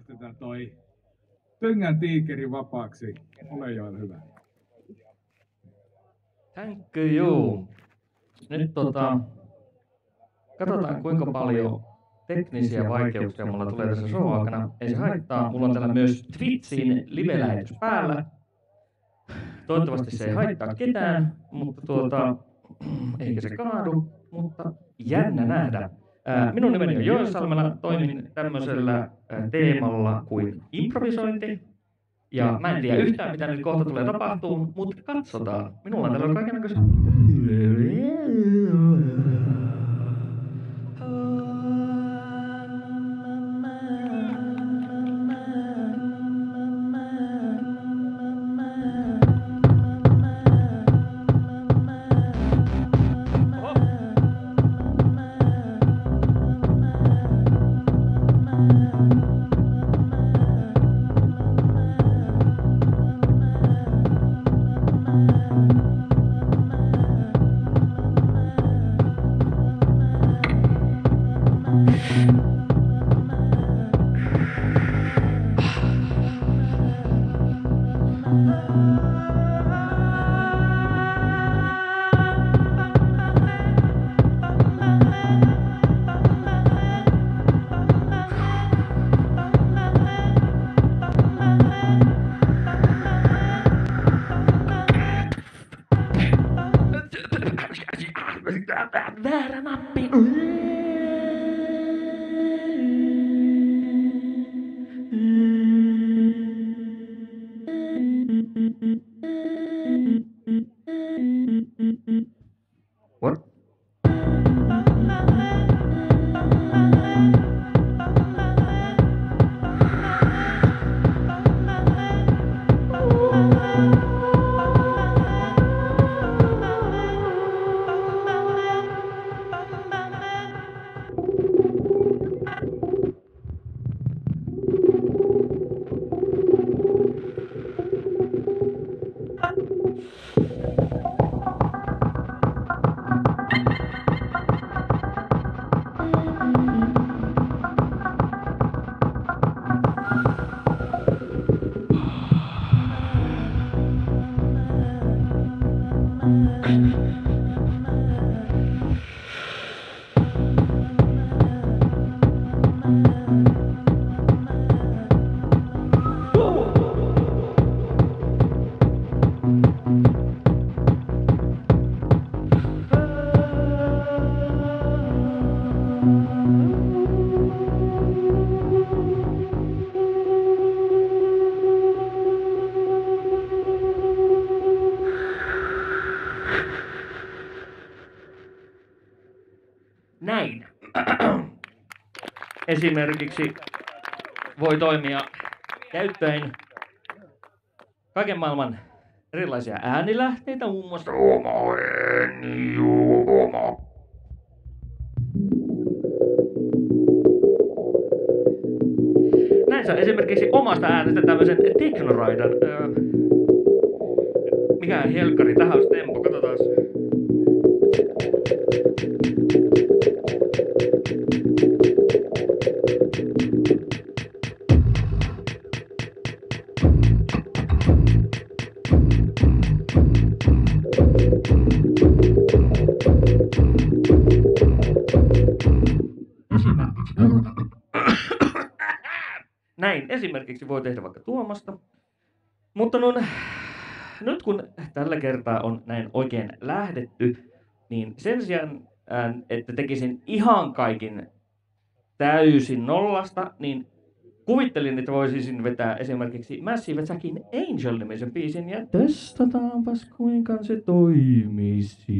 päästetään toi Töngän tiikeri vapaaksi. Ole jo hyvä. Thank you. Nyt tota, katsotaan kuinka paljon teknisiä vaikeuksia mulla tulee tässä show aikana. Ei se haittaa. Mulla on täällä myös Twitchin live-lähetys päällä. Toivottavasti se ei haittaa ketään, mutta tuota, eikä se kaadu, mutta jännä nähdä. Minun nimeni on Joel Salmela, toimin tämmöisellä teemalla kuin improvisointi. Ja mä en tiedä yhtään, mitä nyt kohta tulee tapahtuu, mutta katsotaan. Minulla on täällä kaikenlaisia... what? Näin. Esimerkiksi voi toimia käyttäen kaiken maailman erilaisia äänilähteitä, muun muassa oma ääni, oma. Näin saa esimerkiksi omasta äänestä tämmöisen teknoraidan. Öö, mikä helkkari, tähän olisi tempo, katsotaan. Esimerkiksi voi tehdä vaikka tuomasta. Mutta nun, nyt kun tällä kertaa on näin oikein lähdetty, niin sen sijaan, että tekisin ihan kaikin täysin nollasta, niin kuvittelin, että voisin vetää esimerkiksi Massive Attackin Angel-nimisen biisin ja testataanpas kuinka se toimisi.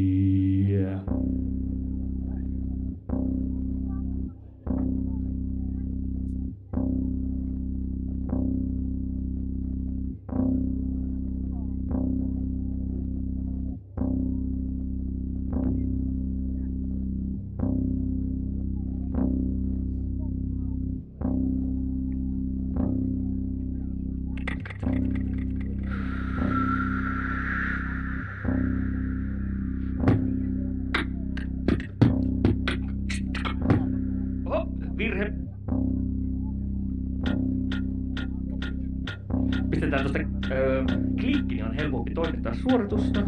Toimittaa suoritusta.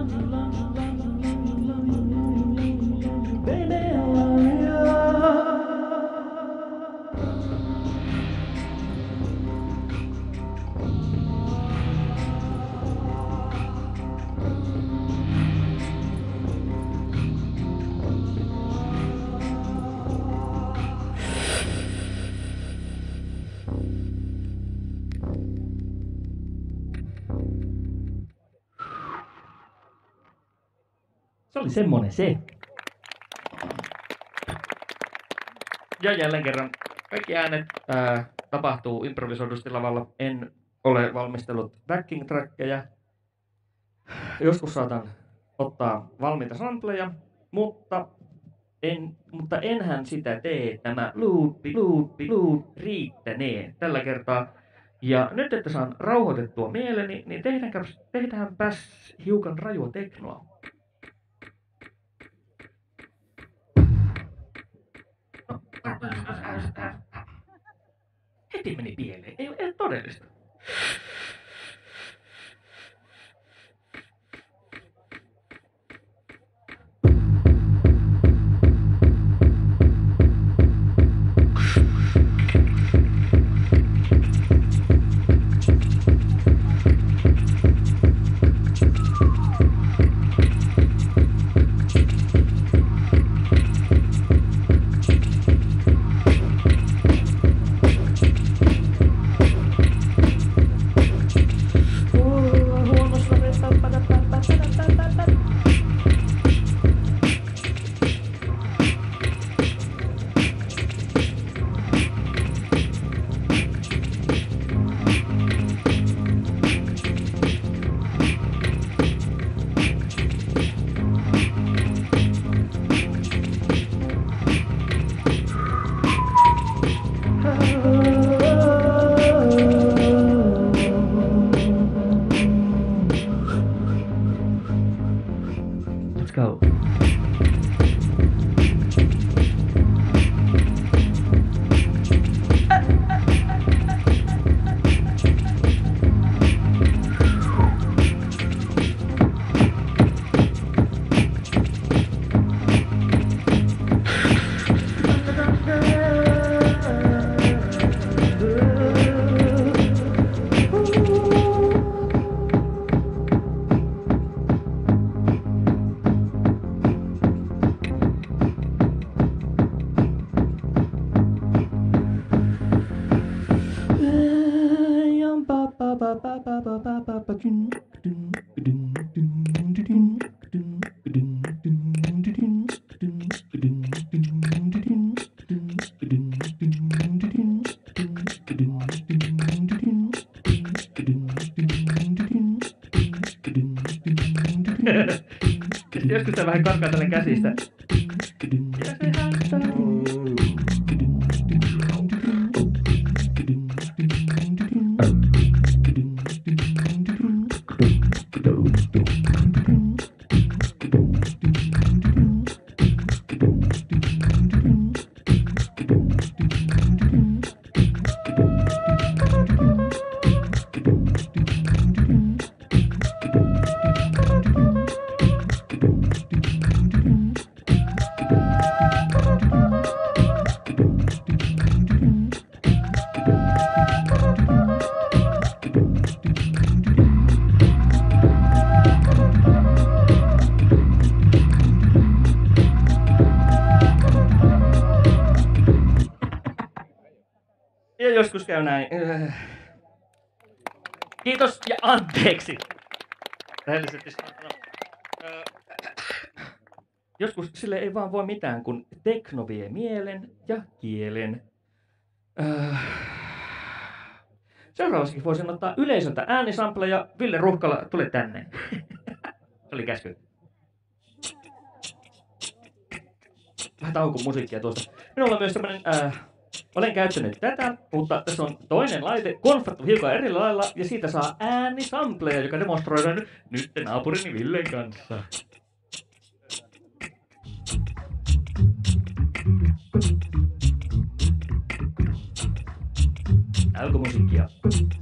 Love you, love you, love you, love you, love you, love you, baby, oli semmonen se. Ja jälleen kerran kaikki äänet ää, tapahtuu improvisoidusti lavalla. En ole valmistellut backing trackeja. Joskus saatan ottaa valmiita sampleja, mutta, en, mutta enhän sitä tee. Tämä loopi, loopi, loop riittänee tällä kertaa. Ja nyt, että saan rauhoitettua mieleni, niin tehdäänpäs hiukan rajua teknoa. Heti meni pieleen. Ei, ei todellista. Vähän karkaa tälle käsistä. Ja käy näin. Kiitos ja anteeksi. Rehellisesti. Joskus sille ei vaan voi mitään, kun tekno vie mielen ja kielen. Seuraavaksi voisin ottaa yleisöltä äänisampleja. Ville Ruhkala, tule tänne. Se oli käsky. Vähän tauko musiikkia tuosta. Minulla on myös semmonen, äh, olen käyttänyt tätä, mutta tässä on toinen laite, konfattu hiukan eri lailla, ja siitä saa äänisampleja, joka demonstroidaan nyt, nyt naapurini Villen kanssa. Alkomusiikkia. Jee.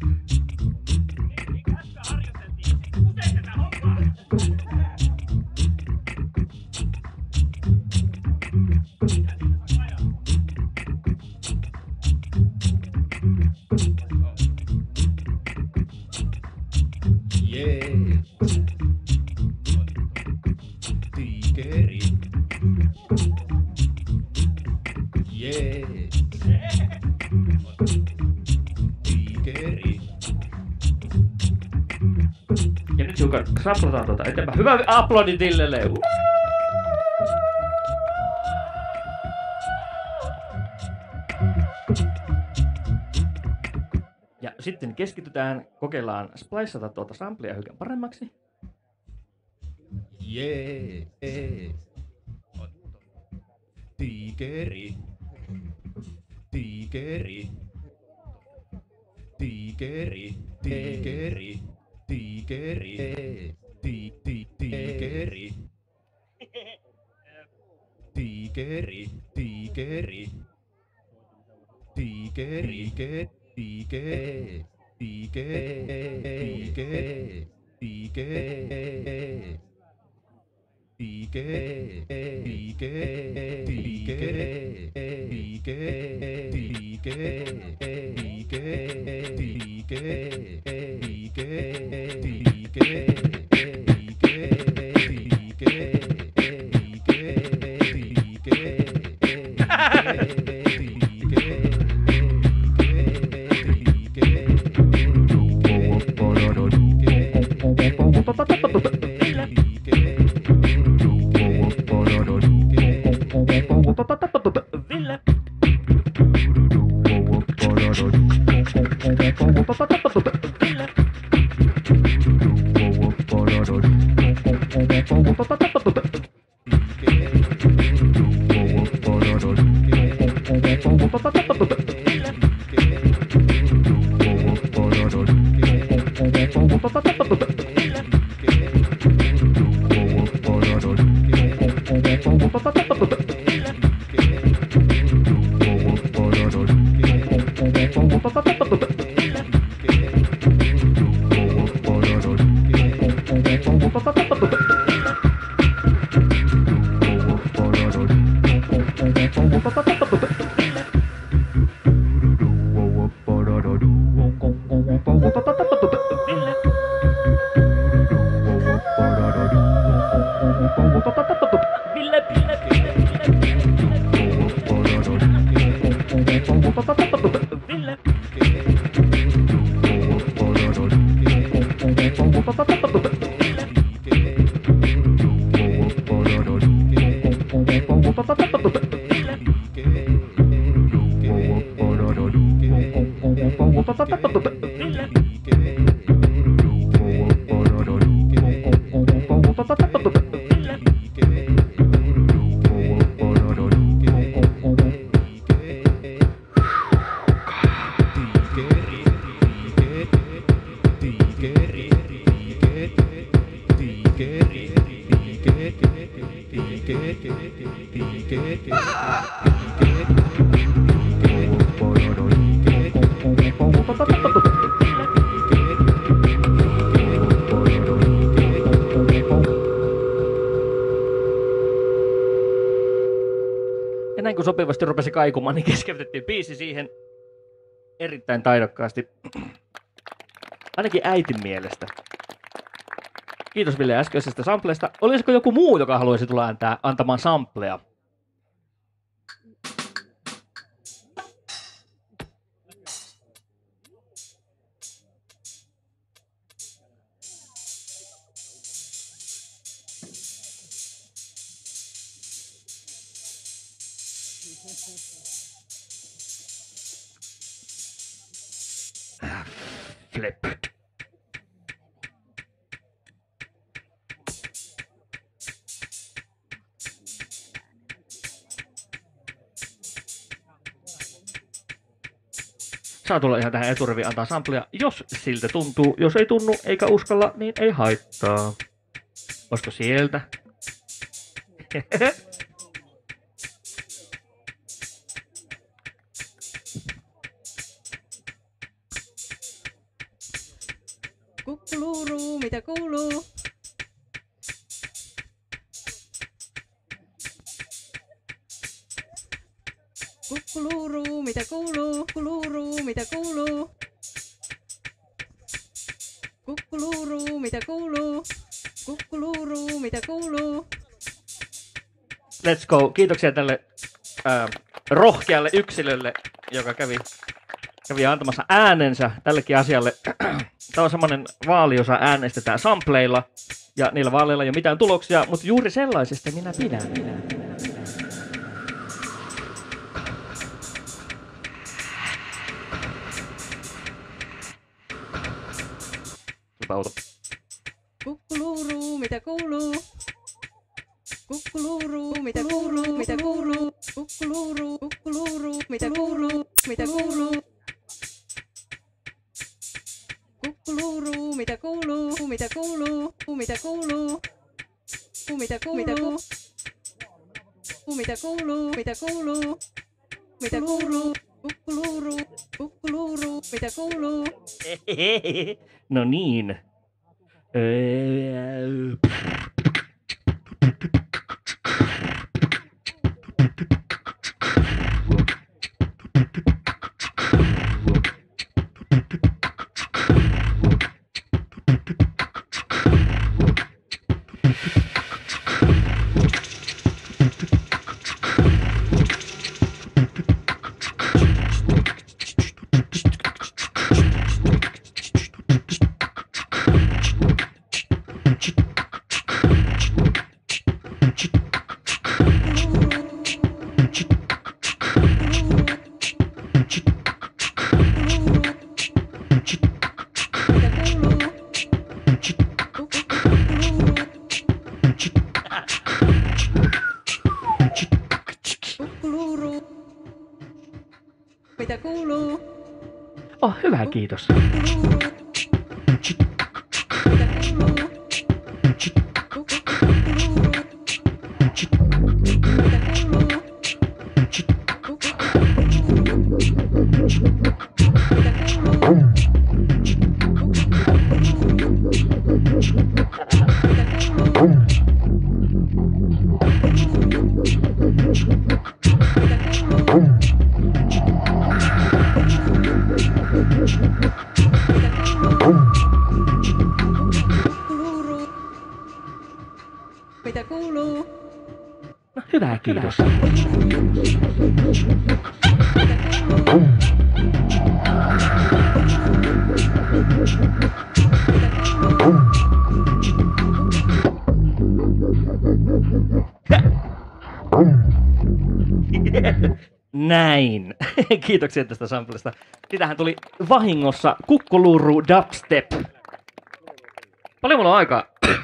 Saplataan tuota eteenpäin. Hyvä aplodi Tillelle. Uh. Ja sitten keskitytään, kokeillaan spliceata tuota samplea hiukan paremmaksi. Jee. Tiikeri. Tiikeri. Tiikeri. Tiikeri. Tigre, eh, ti, ti, tigre. Tigre, tigre. Tigre, tigre, tigre, tigre, tigre. Tigre, tigre, tigre, tigre, tigre, tigre, tigre, tigre. D. D. D. D. Pa, pa, pa, pa. Sopivasti rupesi kaikumaan, niin keskeytettiin biisi siihen erittäin taidokkaasti. Ainakin äitin mielestä. Kiitos Ville äskeisestä sampleesta. Olisiko joku muu, joka haluaisi tulla ääntä, antamaan samplea? Flip. Saa tulla ihan tähän eturiviin antaa samplia, jos siltä tuntuu. Jos ei tunnu eikä uskalla, niin ei haittaa. Olisiko sieltä? Kukkuluuru, Let's go. Kiitoksia tälle ää, rohkealle yksilölle, joka kävi, kävi antamassa äänensä tällekin asialle. Tämä on semmoinen vaali, jossa äänestetään sampleilla, ja niillä vaaleilla ei ole mitään tuloksia, mutta juuri sellaisesta minä pidän. Hyvä auto. Kukkuluuru, mitä kuuluu? Kukkuluuru, mitä kuuluu? Mitä kuuluu? Kukkuluuru, kukkuluuru, mitä kuuluu? Mitä kuuluu? Kukkuluuru, mitä kuuluu? Mitä kuuluu? Mitä kuuluu? Mitä kuuluu? Mitä kuuluu? Mitä kuuluu? Mitä kuuluu? Kukkuluuru, kukkuluuru, mitä kuuluu? No niin. Öö, kiitos. näin. Kiitoksia tästä samplesta. Sitähän tuli vahingossa Kukkuluru dubstep. Paljon mulla on aikaa?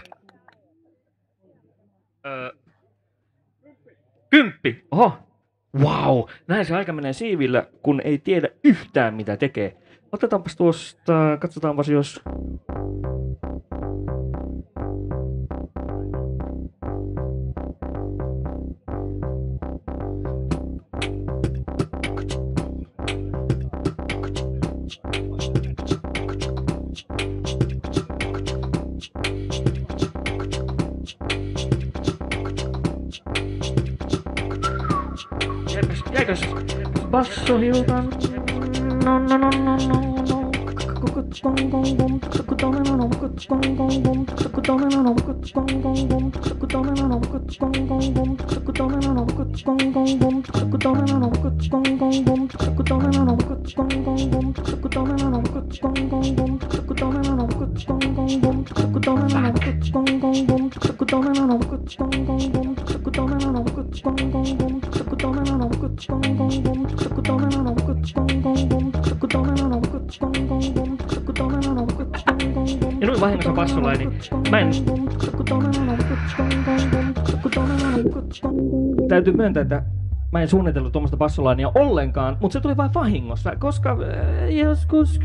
kymppi. Oho. Wow. Näin se aika menee siivillä, kun ei tiedä yhtään mitä tekee. Otetaanpas tuosta, katsotaanpas jos... chicas. Vas a. No, no, no, no, no. ゴンゴンゴン食ダメなの僕ゴンゴンゴン食ダメなの僕ゴンゴンゴン食ダメなの僕ゴンゴンゴン食ダメなの僕ゴンゴンゴン食ダメなの僕ゴンゴンゴン食ダメなの僕ゴンゴンゴン食ダメなの僕ゴンゴンゴン食ダメなの僕ゴンゴンゴン食ダメなの僕ゴンゴンゴン食ダメなの僕ゴンゴンゴン食ダメなの僕ゴンゴンゴン食ダメなの僕ゴンゴンゴン食ダメなの僕ゴンゴンゴン食ダメなの僕ゴンゴンゴン食ダメなの僕 Ja noin vahingossa passulla, niin? Mä en... Täytyy myöntää, että mä en suunnitellut tuommoista bassolainia ollenkaan, mutta se tuli vain vahingossa, koska äh, joskus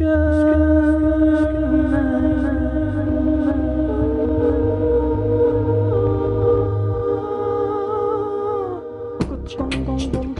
Bong bong bong,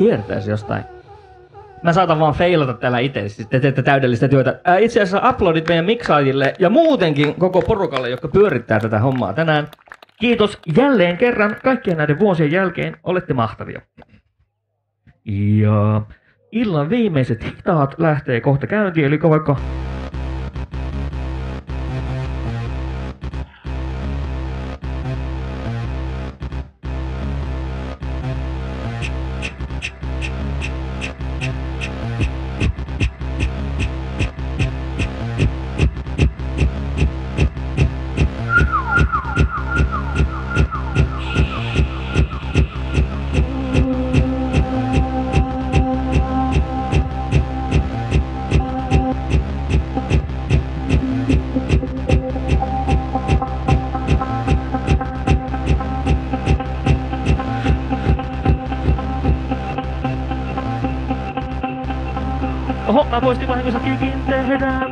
kiertäisi jostain. Mä saatan vaan feilata täällä itse, siis te teette täydellistä työtä. Ää, itse asiassa uploadit meidän miksaajille ja muutenkin koko porukalle, joka pyörittää tätä hommaa tänään. Kiitos jälleen kerran kaikkien näiden vuosien jälkeen, olette mahtavia. Ja illan viimeiset hitaat lähtee kohta käyntiin, eli vaikka da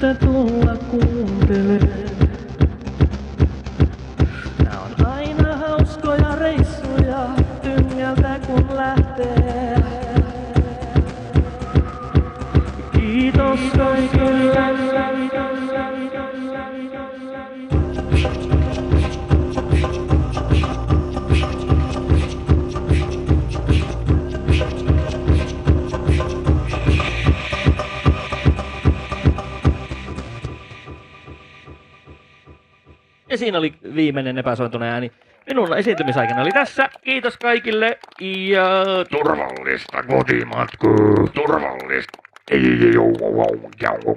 jaksoitte tulla kuuntelee. Nää on aina hauskoja reissuja tyngältä kun lähtee. Kiitos kaikille. Siinä oli viimeinen epäsointunen ääni. Minun esiintymisaikana oli tässä. Kiitos kaikille ja Turvallista kotimatkuu. Turvallista. Ei, ei, ei, au,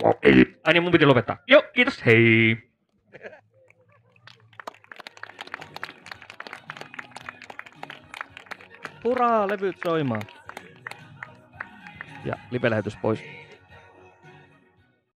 au, ei. Ai niin, mun piti lopettaa. Joo, kiitos, hei! Hurraa, levyt soimaan. Ja live-lähetys pois.